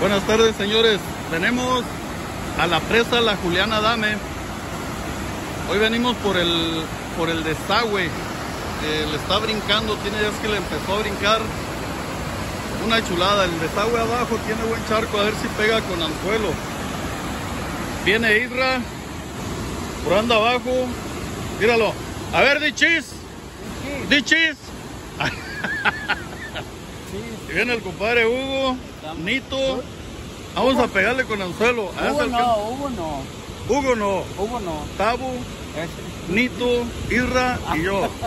Buenas tardes, señores. Venimos a la presa La Juliana Dame. Hoy venimos por el, por el desagüe. Eh, le está brincando, tiene días que le empezó a brincar. Una chulada. El desagüe abajo tiene buen charco, a ver si pega con anzuelo. Viene Isra, por anda abajo. Míralo. A ver, dichis. Dichis. Y viene el compadre Hugo, Nito. Vamos a pegarle con anzuelo. Ah, Hugo no, Hugo no, Hugo no. Hugo no. Tabu, Nito, Irra y yo.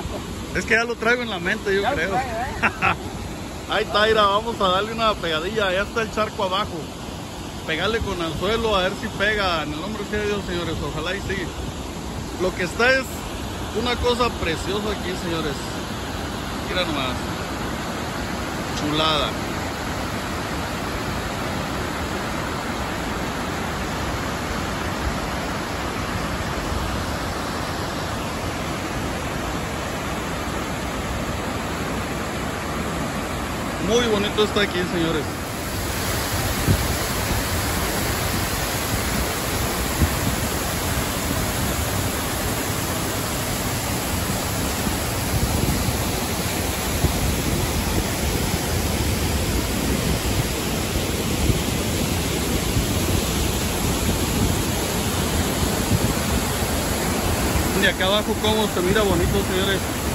Es que ya lo traigo en la mente, yo Ya creo. trae, ¿eh? Ahí está, Ira, vamos a darle una pegadilla. Allá está el charco abajo. Pegarle con anzuelo a ver si pega. En el nombre de Dios, señores. Ojalá y sí. Lo que está es una cosa preciosa aquí, señores. Mira nomás. Chulada. Muy bonito está aquí, señores. De acá abajo cómo se mira bonito, señores.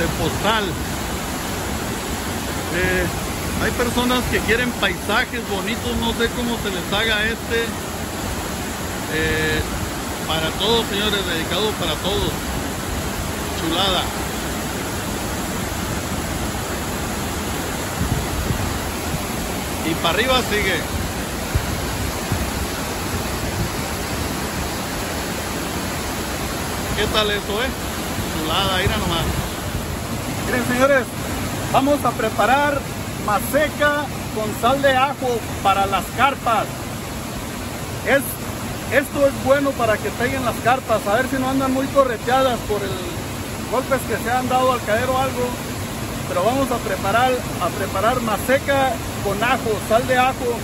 De postal. Eh, hay personas que quieren paisajes bonitos, no sé cómo se les haga este. Eh, para todos, señores, dedicado para todos. Chulada. Y para arriba sigue. ¿Qué tal eso, eh? Chulada, mira nomás. Miren, señores, vamos a preparar maseca con sal de ajo para las carpas. Es, esto es bueno para que peguen las carpas, a ver si no andan muy correteadas por el golpes que se han dado al caer o algo. Pero vamos a preparar, a preparar maseca con ajo, sal de ajo,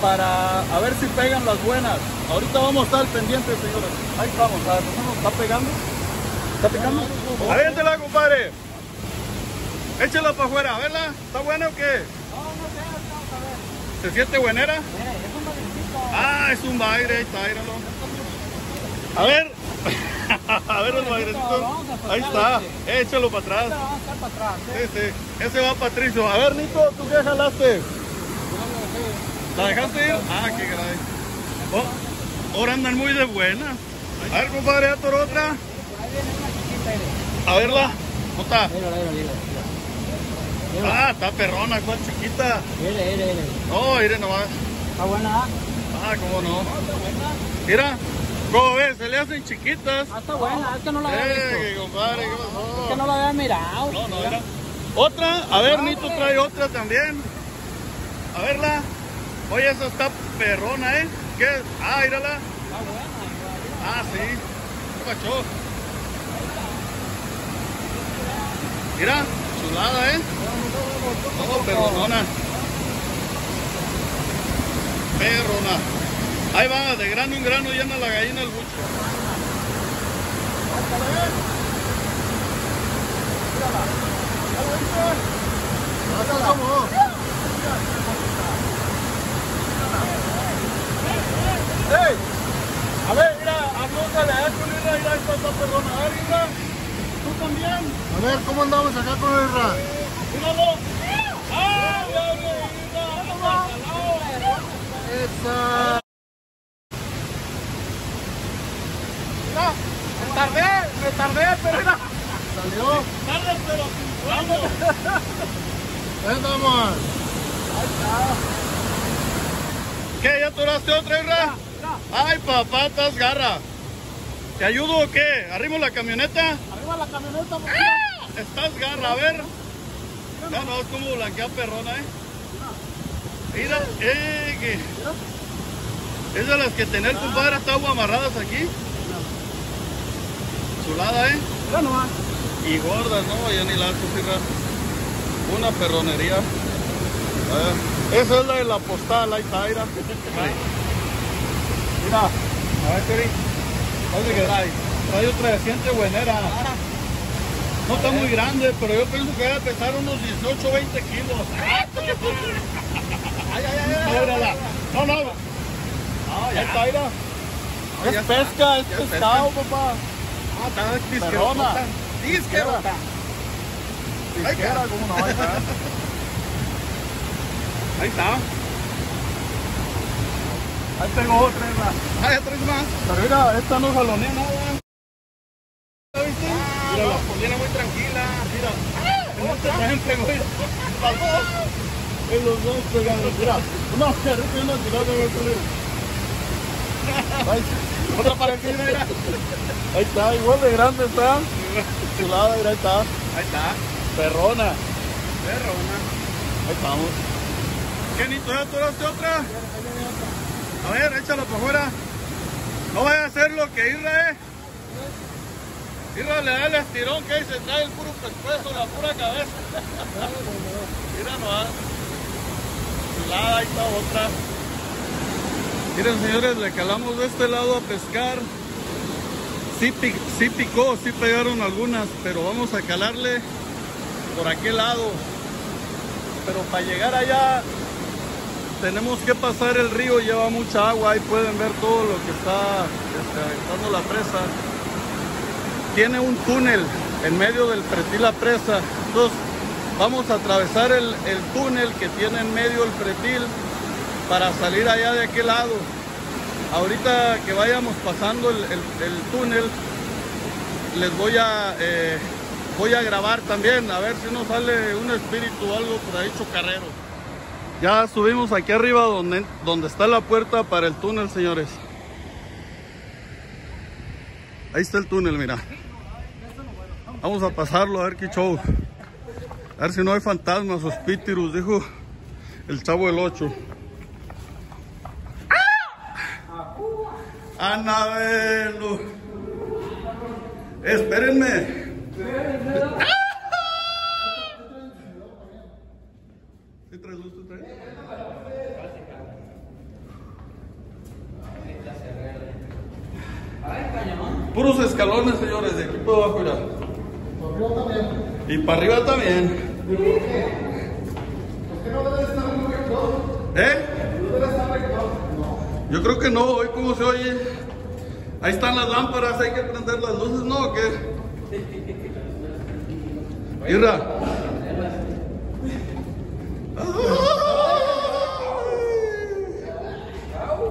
para a ver si pegan las buenas. Ahorita vamos a estar al pendiente, señores. Ahí vamos, a ver, ¿no ¿está pegando? ¿Está pegando? Aviéntela, compadre. Échala para afuera, ¿verdad? ¿Está buena o qué? No, no sé, vamos a ver. ¿Se siente buenera? Mire, es un madrecito. Ah, es un baile, ahí está, míralo. A ver. a ver el bailecito. Ahí está. Échalo para atrás. Vamos a estar para atrás. Sí, sí. Ese va Patricio. A ver, Nito, ¿tú qué jalaste? ¿La dejaste ir? Ah, qué caray. Oh, ahora andan muy de buena. A ver, compadre, ya por otra. A verla. ¿Cómo está? Mira, mira, mira. Mira, Ah, está perrona, cuál chiquita. mira, mira, mira. No, mire nomás. Está buena, ¿ah? Ah, cómo no. Está buena. Mira, ¿cómo ves? Se le hacen chiquitas. Ah, está buena, es que no la había visto. Eh, compadre, ¿qué Es que no la había mirado. No, no era. Otra, a ver, Nito trae otra también. A verla. Oye, esa está perrona, ¿eh? ¿Qué? Ah, mírala. Está buena. Ah, sí. ¿Qué pasó? Mira, chulada, ¿eh? Oh, perronona. Perrona. Ahí va, de grano en grano llena la gallina el bucho. ¡Ey! A ver, mira, aplócale a esto, mira, esta está perrona. A ver. A ¿cómo andamos acá con el Ra? Míralo. ¡Ah. Esa. Mira, me tardé, me tardé, pero mira. ¿Salió? Tarde, pero sin sueño. Ahí andamos. ¿Qué? ¿Ya toraste otra, Isra? Ay, papá, estás garra. ¿Te ayudo o qué? ¿Arrimo la camioneta? La camioneta. ¡Ah! Estás garra, a ver. Ya no, es como blanquea perrona, ¿eh? Mira, eh, que... Es de las que tener, compadre, hasta agua amarradas aquí. Chulada, ¿eh? Mira nomás. Y gordas, ¿no? Ya ni las. Una perronería. ver, Esa es la de la postal, ahí está, mira. Mira, a ver, Teri. ¿Dónde trae? Otra reciente buenera. No está muy grande, pero yo pienso que debe pesar unos 18 20 kilos. Ay, ay, ay. No, no. Ahí está, mira. Es ya está. pesca, es Ya es pescado, papá. Ah, está disquerota. Perrona. Disquerota. Disquera, ¿cómo no? Ahí está. Ahí está. Ahí tengo otra, mira. Ah, ya traes más. Pero mira, esta no jalonea nada. ¿Ya viste? Ah, Mírala. no, pues viene muy tranquila. Mira, este. Ahí, Otra. Ahí está, igual de grande está. Chulada, mira, ahí está. Ahí está. Perrona. Perrona. Ahí estamos. ¿ya turaste otra? A ver, échalo para afuera. No vaya a hacer lo que Irra es. Irra le da el estirón que se trae el puro pescuezo, la pura cabeza. Mira nomás. Chulada, ahí está otra. Miren señores, le calamos de este lado a pescar. Sí, pi- sí picó, sí pegaron algunas, pero vamos a calarle por aquel lado. Pero para llegar allá tenemos que pasar el río, lleva mucha agua, ahí pueden ver todo lo que está aventando la presa. Tiene un túnel en medio del pretil la presa. Entonces vamos a atravesar el, el túnel que tiene en medio el pretil para salir allá de aquel lado. Ahorita que vayamos pasando el túnel, les voy a eh, voy a grabar también, a ver si nos sale un espíritu o algo por ahí chocarrero. Ya subimos aquí arriba donde, donde está la puerta para el túnel, señores. Ahí está el túnel, mira. Vamos a pasarlo a ver qué show. A ver si no hay fantasmas o espíritus, dijo el chavo del 8. Anabelo. Espérenme. ¿Sí traes? Puros escalones, señores, de aquí para abajo. Y para arriba también. ¿Eh? Yo creo que no, hoy como se oye. Ahí están las lámparas, hay que prender las luces, ¿no? ¿O qué? Irra.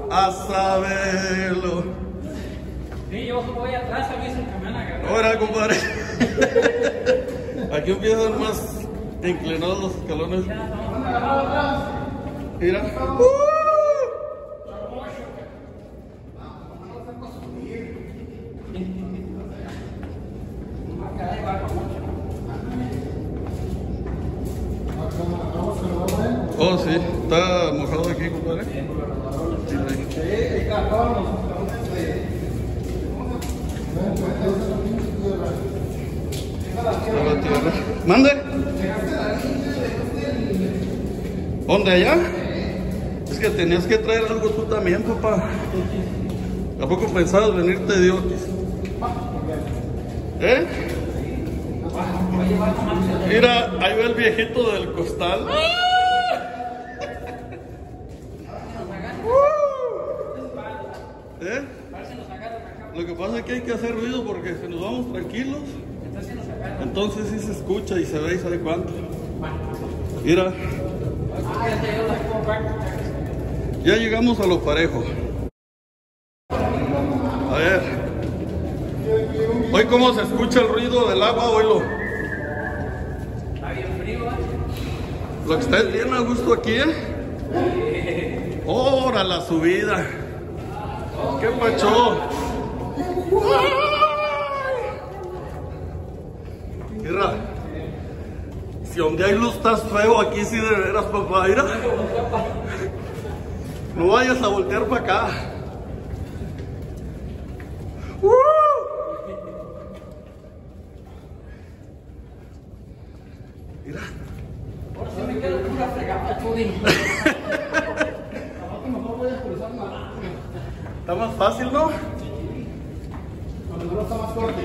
A saberlo. Sí, yo voy atrás, a mí se me van a agarrar. Ahora, compadre. Aquí empiezan más inclinados los escalones. Mira. Oh, sí, está mojado aquí, compadre. Está la tierra. ¿Mande? ¿Dónde allá? Es que tenías que traer algo tú también, papá. ¿A poco pensabas venirte de? ¿Eh? Mira, ahí va el viejito del costal. ¿Eh? Lo que pasa es que hay que hacer ruido porque si nos vamos tranquilos, entonces sí se escucha y se ve y sabe cuánto. Mira, ya llegamos a lo parejo. A ver. Hoy cómo se escucha el ruido del agua, oílo. Lo que está bien a gusto aquí, ¿eh? ¡Hora la subida! ¡Qué pacho! Mira, si donde hay luz estás feo, aquí sí de veras, papá, mira. No vayas a voltear para acá. ¡Uh! Mira. Yo me quedo pura fregada, Chudín. Abajo mejor voy a cruzar más. Está más fácil, ¿no? Cuando no está más corto.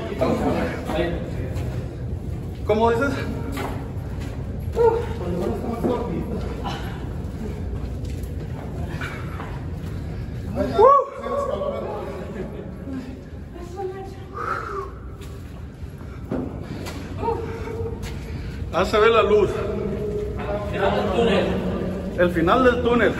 ¿Cómo dices? Ah, se ve la luz. Final del túnel. El final del túnel.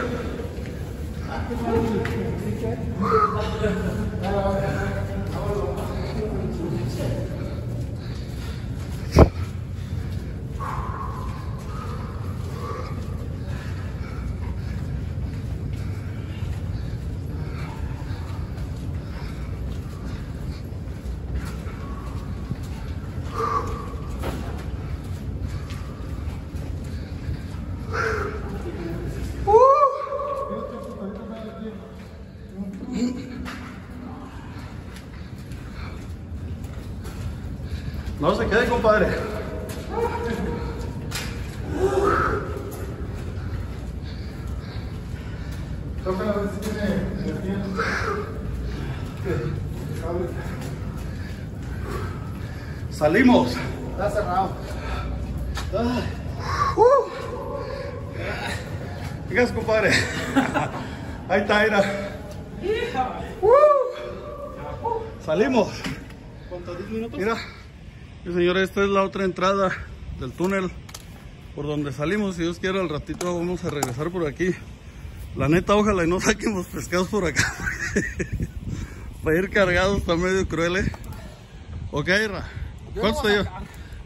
Compadre. Toca si tiene energía. Salimos. Está cerrado. Fíjate, compadre. Ahí está, mira. Salimos. ¿Cuántos? ¿10 minutos? Mira, sí, señores, esta es la otra entrada del túnel por donde salimos. Si Dios quiere, al ratito vamos a regresar por aquí. La neta, ojalá y no saquemos pescados por acá. Para ir cargados está medio cruel, ¿eh? Ok, Ra. ¿Cuántos te lleva?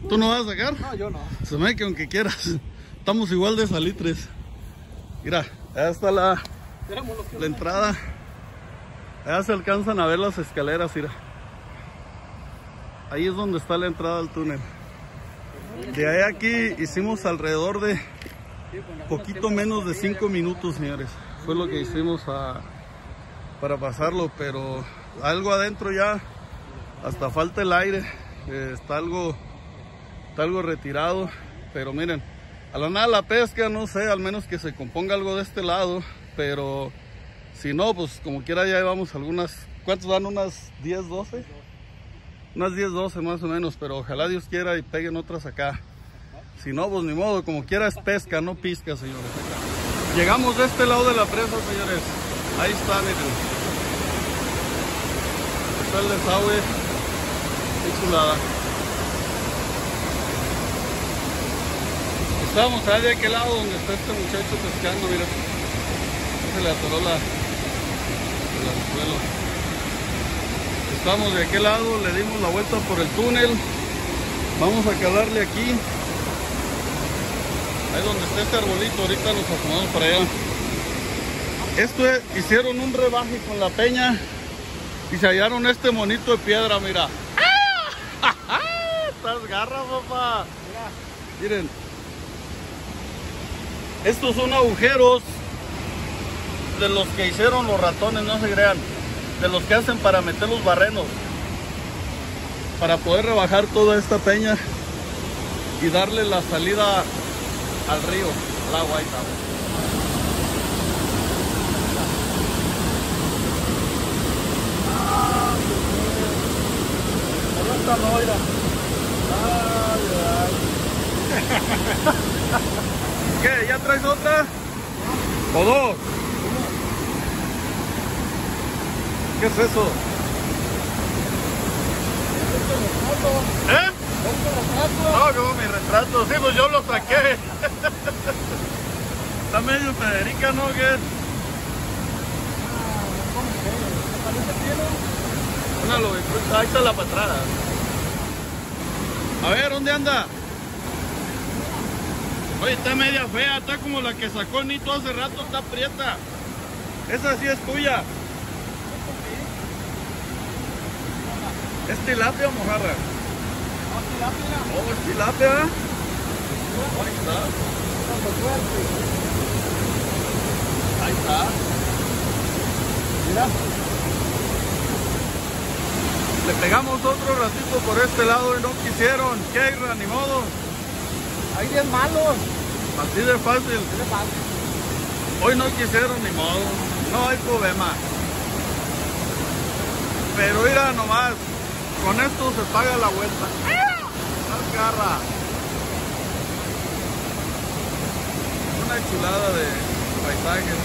¿Tú no vas a sacar? No, yo no. Se me que aunque quieras. Estamos igual de salitres. Mira, allá está la entrada. Allá se alcanzan a ver las escaleras, mira. Ahí es donde está la entrada al túnel. De ahí aquí hicimos alrededor de poquito menos de 5 minutos, señores. Fue lo que hicimos para pasarlo, pero algo adentro ya, hasta falta el aire. eh, está algo, está algo retirado, pero miren, a la nada la pesca, no sé, al menos que se componga algo de este lado, pero si no, pues como quiera ya llevamos algunas, ¿cuántos van? Unas 10, 12? Unas 10, 12 más o menos, pero ojalá Dios quiera y peguen otras acá. Si no, pues ni modo, como quiera es pesca, no pisca, señores. Llegamos de este lado de la presa, señores. Ahí está, miren. Está el desagüe. Qué chulada. Estábamos allá de aquel lado donde está este muchacho pescando, mira. Se le atoró la, el anzuelo. Estamos de aquel lado, le dimos la vuelta por el túnel. Vamos a calarle aquí. Ahí donde está este arbolito, ahorita nos asomamos para allá. Esto es- hicieron un rebaje con la peña y se hallaron este monito de piedra, mira. ¡Ah! Estas garras, papá. Miren. Estos son agujeros de los que hicieron los ratones, no se crean. De los que hacen para meter los barrenos. Para poder rebajar toda esta peña y darle la salida al río, al agua. Ahí está. Ay, ay. ¿Qué? ¿Ya traes otra? ¿O dos? ¿Qué es eso? ¿Eh? No, como mi retrato, sí, pues yo lo saqué. Está medio Federica, ¿no? ¿Qué es? Una Ahí está la patrada. A ver, ¿dónde anda? Oye, está media fea, está como la que sacó Nito hace rato, está prieta. Esa sí es tuya. ¿Es tilapia o mojarra? Oh, es tilapia. Ahí está. Ahí está. Mira. Le pegamos otro ratito por este lado y no quisieron. ¿Qué, Irra? Ni modo. Hay 10 malos. Así de fácil. Hoy no quisieron ni modo. No hay problema. Pero mira nomás. Con esto se paga la vuelta. ¡Ah! garra. Una chulada de paisajes.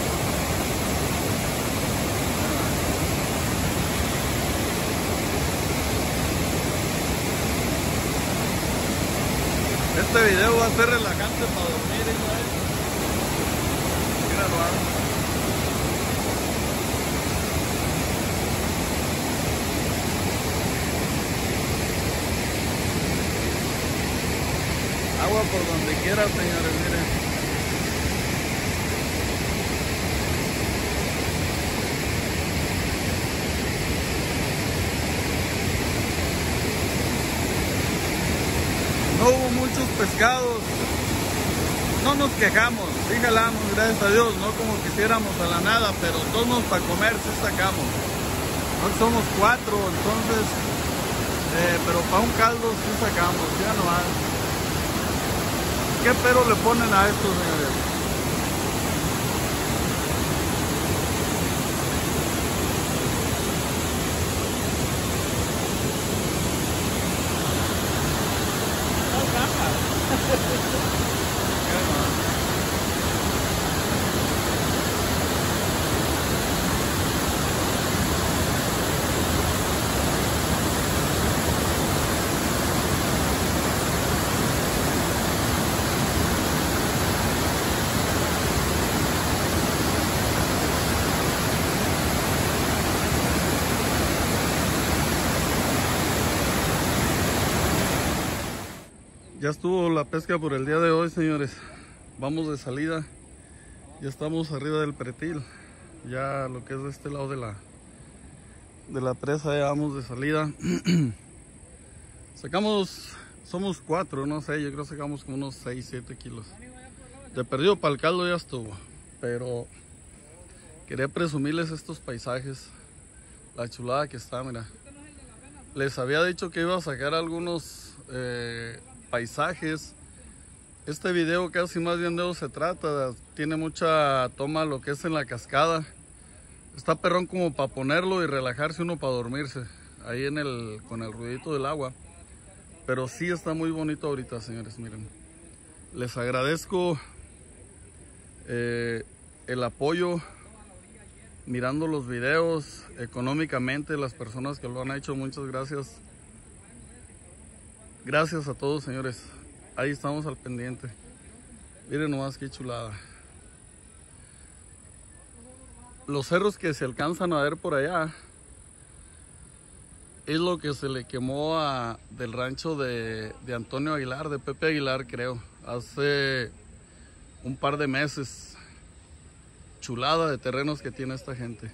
Este video va a ser relajante para dormir, Israel. Mira Por donde quiera, señores, miren. no hubo muchos pescados. No nos quejamos, sí jalamos, gracias a Dios, no como quisiéramos a la nada, pero todos para comer sí sacamos. Somos cuatro, entonces, eh, pero para un caldo sí sacamos, ya no hay. ¿Qué pero le ponen a esto, señores? Ya estuvo la pesca por el día de hoy, señores. Vamos de salida. Ya estamos arriba del pretil. Ya lo que es de este lado de la de la presa ya vamos de salida. Sacamos, somos cuatro, no sé, yo creo que sacamos como unos 6, 7 kilos. De perdido para el caldo ya estuvo. Pero quería presumirles estos paisajes. La chulada que está, mira. Les había dicho que iba a sacar algunos eh, paisajes. Este video casi más bien de eso se trata. Tiene mucha toma lo que es en la cascada. Está perrón como para ponerlo y relajarse uno para dormirse. Ahí en el, con el ruidito del agua. Pero sí está muy bonito ahorita, señores. Miren. Les agradezco eh, el apoyo mirando los videos económicamente las personas que lo han hecho muchas gracias Gracias a todos, señores. Ahí estamos al pendiente. Miren nomás qué chulada. Los cerros que se alcanzan a ver por allá es lo que se le quemó a, del rancho de, de Antonio Aguilar, de Pepe Aguilar, creo, hace un par de meses. Chulada de terrenos que tiene esta gente.